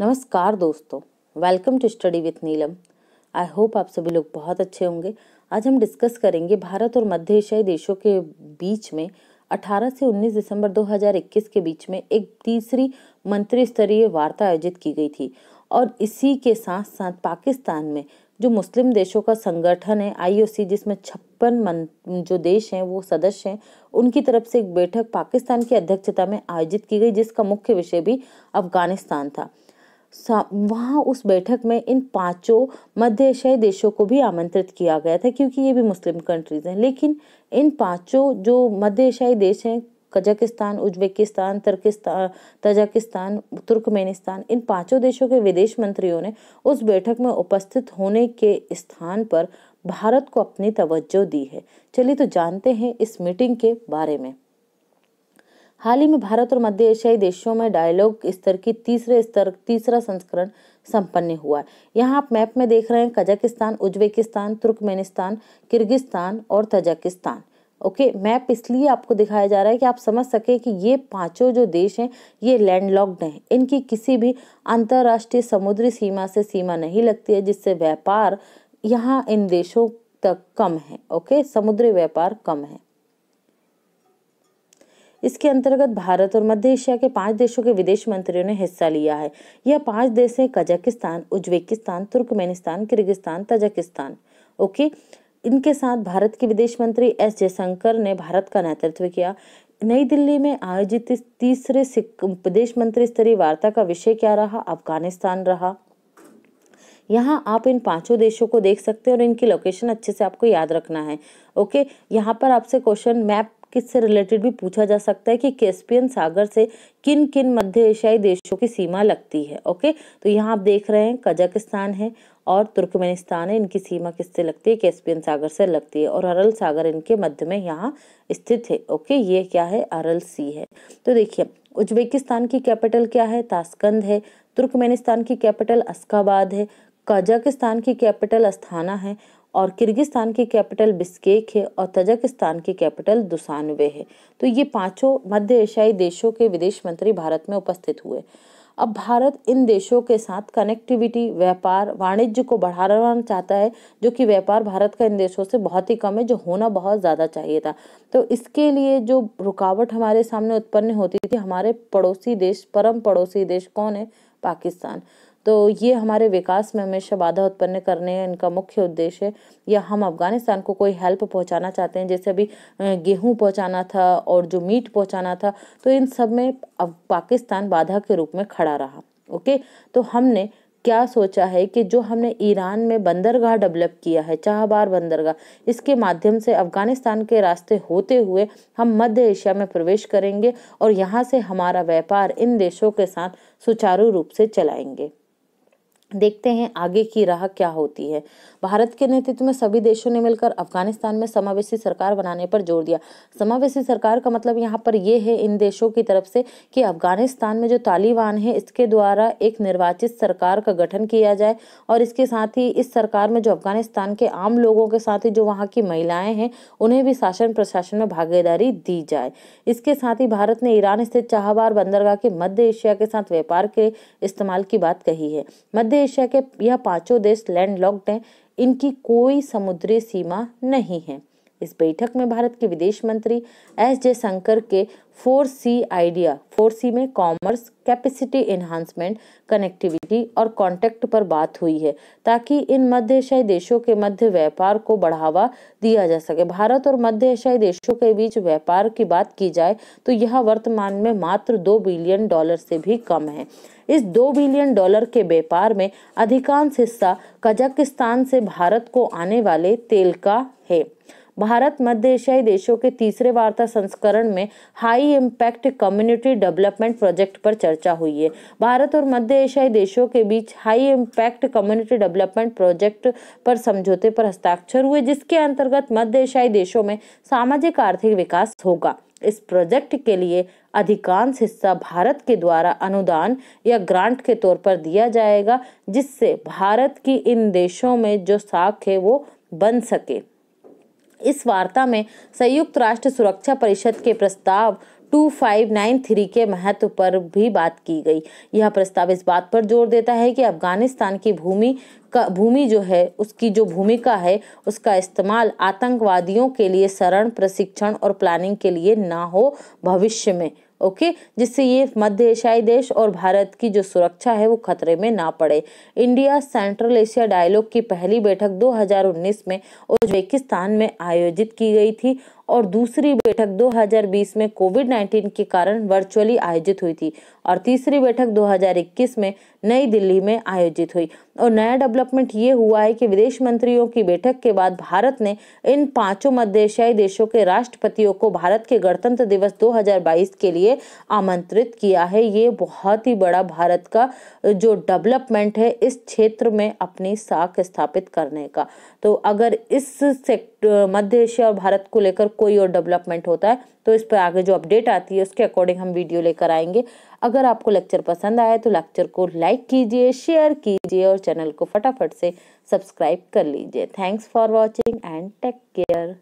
नमस्कार दोस्तों welcome to study with Neelam. I hope आप सभी लोग बहुत अच्छे होंगे। आज हम डिस्कस करेंगे भारत और मध्य एशियाई देशों के बीच में 18 से 19 दिसंबर 2021 के बीच में एक तीसरी मंत्री स्तरीय वार्ता आयोजित की गई थी। और इसी के साथ साथ पाकिस्तान में जो मुस्लिम देशों का संगठन है आईओसी जिसमें छप्पन जो देश हैं, वो सदस्य हैं, उनकी तरफ़ से एक बैठक पाकिस्तान की अध्यक्षता में आयोजित की गई, जिसका मुख्य विषय भी अफ़गानिस्तान था। वहाँ उस बैठक में इन पाँचों मध्य एशियाई देशों को भी आमंत्रित किया गया था, क्योंकि ये भी मुस्लिम कंट्रीज़ हैं। लेकिन इन पाँचों जो मध्य एशियाई देश हैं, Kazakhstan, Uzbekistan Turkistan Tajikistan, Turkmenistan, इन पाँचों देशों के विदेश मंत्रियों ने उस बैठक में उपस्थित होने के स्थान पर भारत को अपनी तवज्जो दी है। चलिए तो जानते हैं इस मीटिंग के बारे में। हाल ही में भारत और मध्य एशियाई देशों में डायलॉग स्तर की तीसरे स्तर, तीसरा संस्करण संपन्न हुआ है। यहाँ आप मैप में देख रहे हैं कजाकिस्तान, उज्बेकिस्तान, तुर्कमेनिस्तान, किर्गिस्तान और तजाकिस्तान। ओके मैप इसलिए आपको दिखाया जा रहा है कि आप समझ सके कि ये पाँचों जो देश हैं, ये लैंडलॉक्ड हैं। इनकी किसी भी अंतर्राष्ट्रीय समुद्री सीमा से सीमा नहीं लगती है, जिससे व्यापार यहाँ इन देशों तक कम है। ओके, समुद्री व्यापार कम है। इसके अंतर्गत भारत और मध्य एशिया के पाँच देशों के विदेश मंत्रियों ने हिस्सा लिया है। यह पाँच देश हैं, Kazakhstan, Uzbekistan, Turkmenistan, Kyrgyzstan, Tajikistan. Okay? इनके साथ भारत के विदेश मंत्री एस जयशंकर ने भारत का नेतृत्व किया। नई दिल्ली में आयोजित इस तीसरे विदेश मंत्री स्तरीय वार्ता का विषय क्या रहा? अफ़गानिस्तान रहा। यहाँ आप इन पाँचों देशों को देख सकते हैं और इनकी लोकेशन अच्छे से आपको याद रखना है। ओके? यहाँ पर आपसे क्वेश्चन मैप किससे रिलेटेड भी पूछा जा सकता है कि कैस्पियन सागर से किन किन मध्य एशियाई देशों की सीमा लगती है, ओके? तो यहाँ आप देख रहे हैं कजाकिस्तान है और तुर्कमेनिस्तान है, इनकी सीमा किससे लगती है? कैस्पियन सागर से लगती है और अरल सागर इनके मध्य में यहाँ स्थित है, ओके? ये क्या है? अरल सी है। तो देखिए, उज्बेकिस्तान की कैपिटल क्या है? ताशकंद है। तुर्कमेनिस्तान की कैपिटल अस्काबाद है। कजाकिस्तान की कैपिटल अस्थाना है। और किर्गिस्तान की कैपिटल बिस्केक है और तजाकिस्तान की कैपिटल दुसानवे है। तो ये पाँचों मध्य एशियाई देशों के विदेश मंत्री भारत में उपस्थित हुए। अब भारत इन देशों के साथ कनेक्टिविटी व्यापार, वाणिज्य को बढ़ाना चाहता है, जो कि व्यापार भारत का इन देशों से बहुत ही कम है, जो होना बहुत ज़्यादा चाहिए था। तो इसके लिए जो रुकावट हमारे सामने उत्पन्न होती थी, हमारे पड़ोसी देश, परम पड़ोसी देश कौन है? पाकिस्तान। तो ये हमारे विकास में हमेशा बाधा उत्पन्न करने हैं इनका मुख्य उद्देश्य है। या हम अफ़गानिस्तान को कोई हेल्प पहुंचाना चाहते हैं, जैसे अभी गेहूँ पहुंचाना था और जो मीट पहुंचाना था तो इन सब में अब पाकिस्तान बाधा के रूप में खड़ा रहा, ओके? तो हमने क्या सोचा है कि जो हमने ईरान में बंदरगाह डेवलप किया है, चाहबार बंदरगाह, इसके माध्यम से अफ़गानिस्तान के रास्ते होते हुए हम मध्य एशिया में प्रवेश करेंगे और यहाँ से हमारा व्यापार इन देशों के साथ सुचारू रूप से चलाएँगे। देखते हैं आगे की राह क्या होती है। भारत के नेतृत्व में सभी देशों ने मिलकर अफ़गानिस्तान में समावेशी सरकार बनाने पर ज़ोर दिया। समावेशी सरकार का मतलब यहाँ पर यह है, इन देशों की तरफ़ से कि अफ़गानिस्तान में जो तालिबान है, इसके द्वारा एक निर्वाचित सरकार का गठन किया जाए और इसके साथ ही इस सरकार में जो अफ़गानिस्तान के आम लोगों के साथ ही जो वहाँ की महिलाएँ हैं, उन्हें भी शासन प्रशासन में भागीदारी दी जाए। इसके साथ ही भारत ने ईरान स्थित चाहबार बंदरगाह के मध्य एशिया के साथ व्यापार के इस्तेमाल की बात कही है। मध्य एशिया के यह पाँचों देश लैंडलॉक्ड हैं। इनकी कोई समुद्री सीमा नहीं है। इस बैठक में भारत के विदेश मंत्री एस जयशंकर के four C idea, four C में कॉमर्स, कैपेसिटी एनहांसमेंट, कनेक्टिविटी और कॉन्टेक्ट पर बात हुई है, ताकि इन मध्य एशियाई देशों के मध्य व्यापार को बढ़ावा दिया जा सके। भारत और मध्य एशियाई देशों के बीच व्यापार की बात की जाए तो यह वर्तमान में मात्र दो बिलियन डॉलर से भी कम है। इस दो बिलियन डॉलर के व्यापार में अधिकांश हिस्सा कजाकिस्तान से भारत को आने वाले तेल का है। भारत मध्य एशियाई देशों के तीसरे वार्ता संस्करण में high impact community development project पर चर्चा हुई है। भारत और मध्य एशियाई देशों के बीच high impact community development project पर समझौते पर हस्ताक्षर हुए, जिसके अंतर्गत मध्य एशियाई देशों में सामाजिक आर्थिक विकास होगा। इस प्रोजेक्ट के लिए अधिकांश हिस्सा भारत के द्वारा अनुदान या ग्रांट के तौर पर दिया जाएगा, जिससे भारत की इन देशों में जो साख है वो बन सके। इस वार्ता में संयुक्त राष्ट्र सुरक्षा परिषद के प्रस्ताव 2593 के महत्व पर भी बात की गई। यह प्रस्ताव इस बात पर ज़ोर देता है कि अफ़गानिस्तान की भूमि का, भूमि जो है, उसकी जो भूमिका है, उसका इस्तेमाल आतंकवादियों के लिए शरण, प्रशिक्षण और प्लानिंग के लिए ना हो, भविष्य में। ओके, जिससे ये मध्य एशियाई देश और भारत की जो सुरक्षा है वो खतरे में ना पड़े। इंडिया सेंट्रल एशिया डायलॉग की पहली बैठक 2019 में उज्बेकिस्तान में आयोजित की गई थी। और दूसरी बैठक 2020 में कोविड 19 के कारण वर्चुअली आयोजित हुई थी और तीसरी बैठक 2021 में नई दिल्ली में आयोजित हुई। और नया डेवलपमेंट ये हुआ है कि विदेश मंत्रियों की बैठक के बाद भारत ने इन पाँचों मध्य एशियाई देशों के राष्ट्रपतियों को भारत के गणतंत्र दिवस 2022 के लिए आमंत्रित किया है। ये बहुत ही बड़ा भारत का, जो डेवलपमेंट है, इस क्षेत्र में अपनी साख स्थापित करने का। तो अगर इस मध्य एशिया और भारत को लेकर कोई और डेवलपमेंट होता है तो इस पर आगे जो अपडेट आती है, उसके अकॉर्डिंग हम वीडियो लेकर आएँगे। अगर आपको लेक्चर पसंद आया तो लेक्चर को लाइक कीजिए शेयर कीजिए और चैनल को फटाफट से सब्सक्राइब कर लीजिए। Thanks for watching and take care